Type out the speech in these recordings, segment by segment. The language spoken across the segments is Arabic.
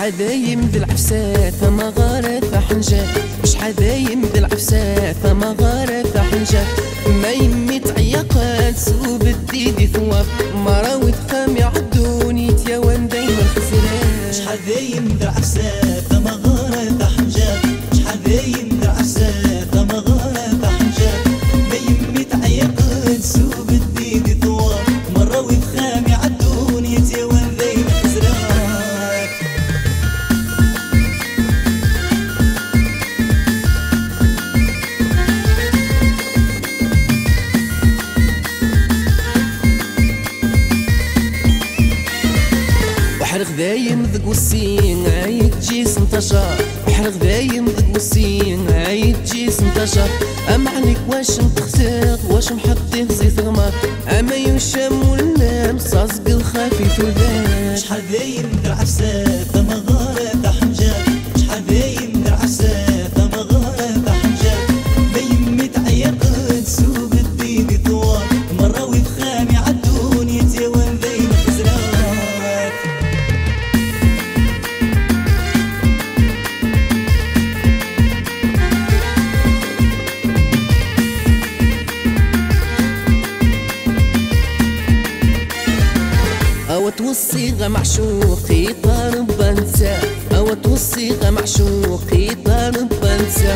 حدايم ذي العفسات ما غارت حنجات مش حدايم ذي العفسات ما غارت حنجات ما يمي تعيقات سوب الديدي ثواب مراوي تخامي عدوني تيوان دايما خسرات مش حدايم ذي والسين عيد جيس انتشر. وحرق دايم ذق والسين عيد جيس انتشر. أما عليك واش متخسر؟ واش محطي زيت غمار أما يشم والنام صازق الخفيف والبان توصيغة معشوقي طالب انسى أو توصيغة معشوقي طالب انسى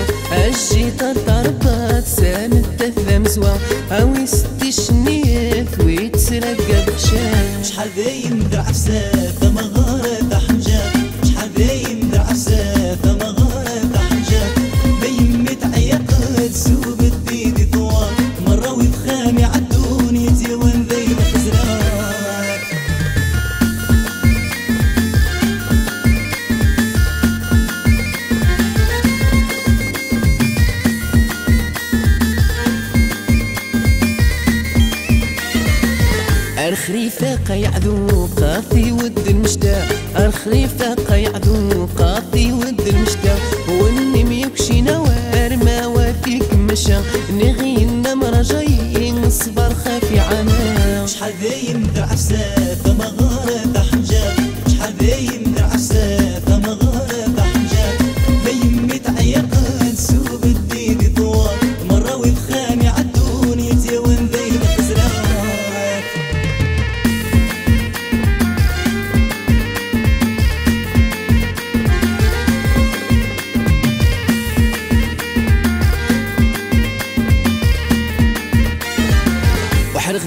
الخريفة يعذو قاطي ود المشتاق. الخريفة يعذو قاطي ود المشتاق. والنم يكشي نوار ما وافيك مشى نغي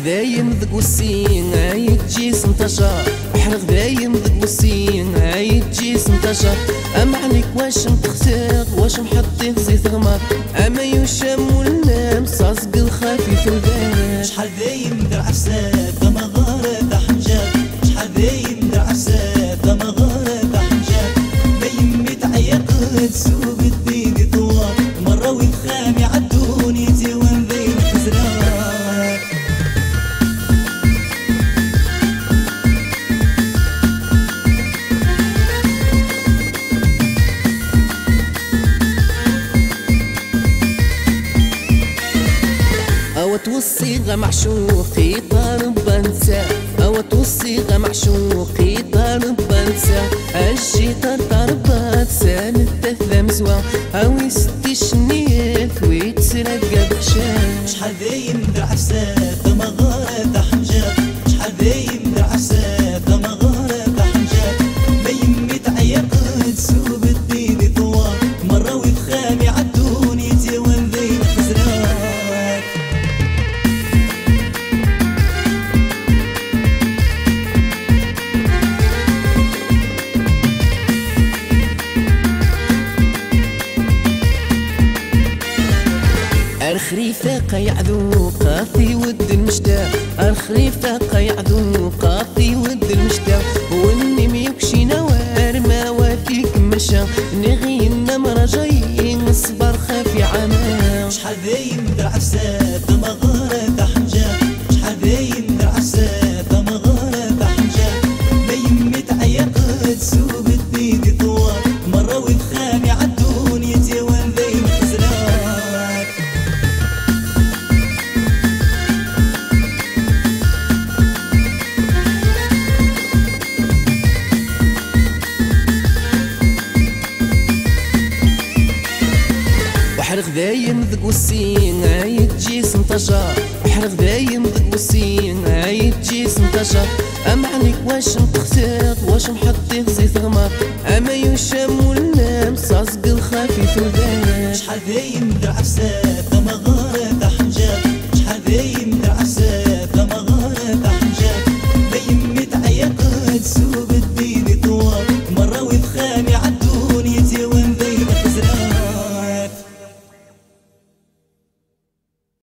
دايم ذق والسين عيد جيس انتشر وحرق دايم ذق والسين عيد جيس انتشر أما عليك واش متخسر؟ واش محطي زيت غمار أما يشم والنام صازق الخفيف البان شحال أو توصيغة معشوقي طالب انسى أو توصيغة معشوقي طالب انسى أجي طربات سالت تثلم زوا أو يستشنيت الخريفة يعذو قاطي ود المشتاق الخريفة يعذو قاطي ود المشتاق والنم يكشي نوار ما وافيك مشى. نغي النمر جاي صبر خافي عنا شحال دايم ذي احرق دايم ذق وسين عيد جيس انتشر. احرق دايم ذق وسين عيد جيس انتشر. ام عليك واش نتخسر واش نحطيه زيت غمر أما يوشم